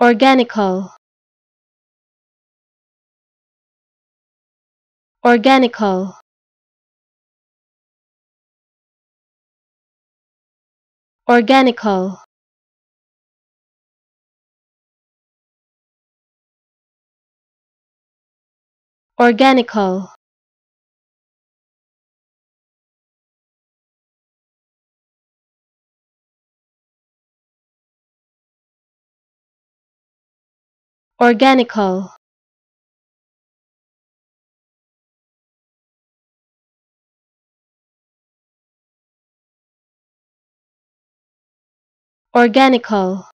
organical. Organical. Organical. Organical organical. Organical